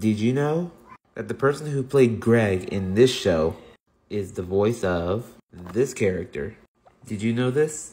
Did you know that the person who played Greg in this show is the voice of this character? Did you know this?